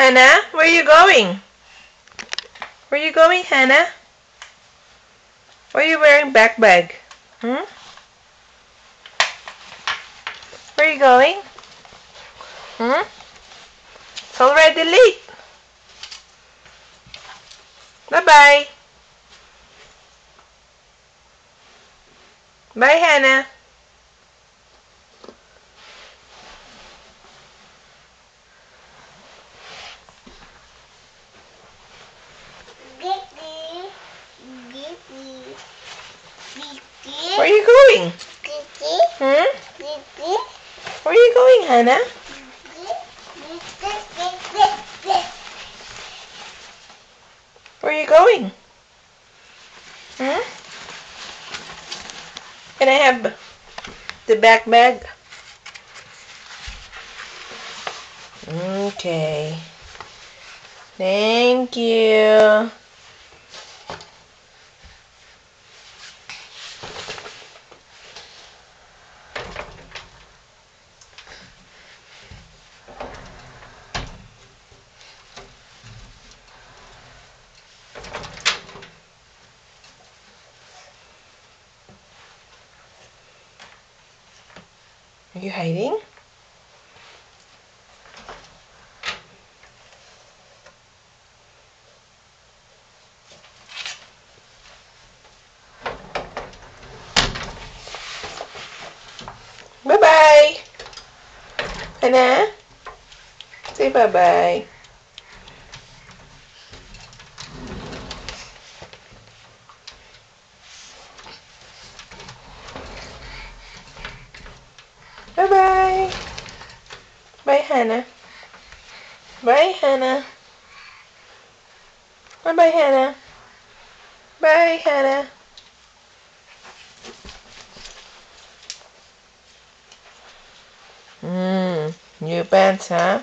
Hannah, where are you going? Where are you going, Hannah? Why are you wearing back bag? Hmm? Where are you going? Hmm? It's already late. Bye-bye. Bye, Hannah. Where are you going? Hmm? Where are you going, Hannah? Where are you going? Hmm? Can I have the back bag? Okay. Thank you. Are you hiding? Bye-bye. Hannah, say. Bye-bye. Bye, Hannah. Bye, Hannah. Bye-bye, Hannah. Bye, Hannah. Mmm, new pants, huh?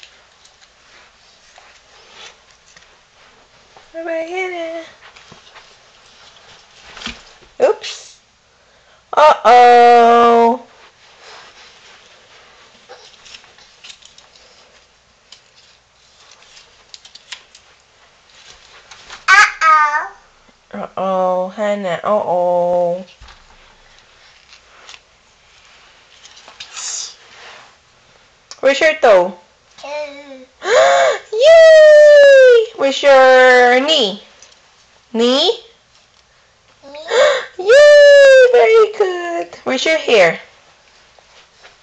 Bye-bye. Bye-bye, Hannah. Oops. Uh-oh. Uh-oh, Hannah. Uh-oh. Where's your toe? Yay! Where's your knee? Knee? Yay! Very good. Where's your hair?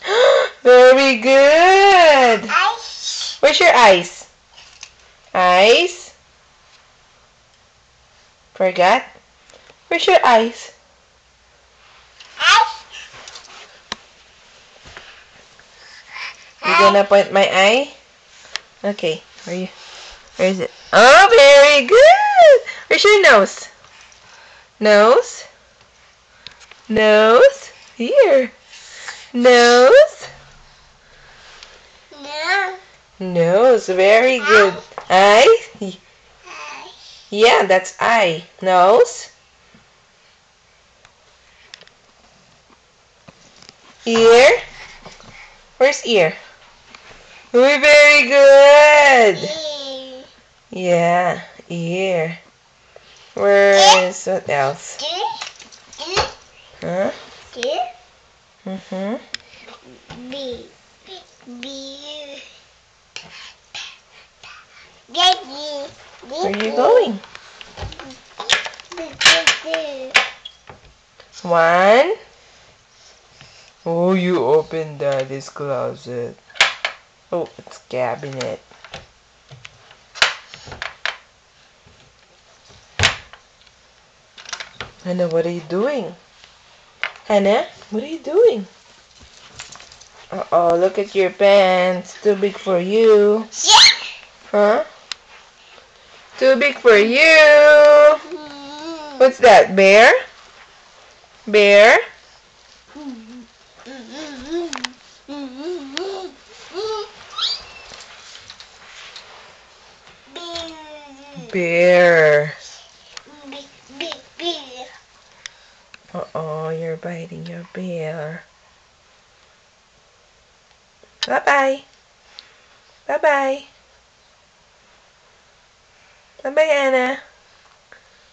Very good. Where's your eyes? Eyes? Forgot? Where's your eyes? Eyes. You gonna point my eye? Okay. Are you? Where is it? Oh, very good. Where's your nose? Nose. Nose. Here. Nose. Nose. Very good. Eye. Yeah, that's eye. Nose. Ear. Where's ear? We're very good. Yeah, ear. Where is what else? Huh? Mm-hmm. Where are you going? One, Oh, you opened uh, daddy's closet. Oh, it's cabinet. Hannah, what are you doing? Hannah, what are you doing? Uh-oh, look at your pants. Too big for you. Yeah. Huh? Too big for you. Mm-hmm. What's that, bear? Bear? Mm-hmm. Bear. Uh-oh, you're biting your bear. Bye-bye. Bye-bye. Bye-bye, Anna.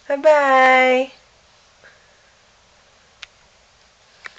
Bye-bye.